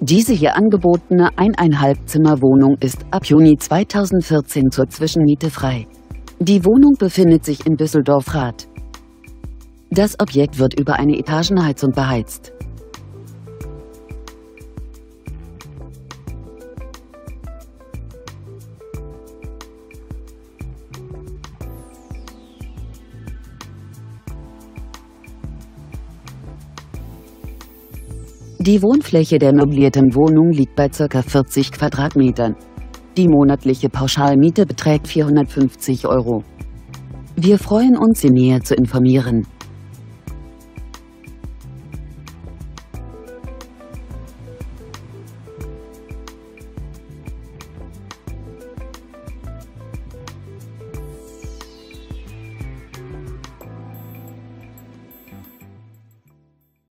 Diese hier angebotene eineinhalb Zimmer-Wohnung ist ab Juni 2014 zur Zwischenmiete frei. Die Wohnung befindet sich in Düsseldorf-Rath. Das Objekt wird über eine Etagenheizung beheizt. Die Wohnfläche der möblierten Wohnung liegt bei ca. 40 Quadratmetern. Die monatliche Pauschalmiete beträgt 450 Euro. Wir freuen uns, Sie näher zu informieren.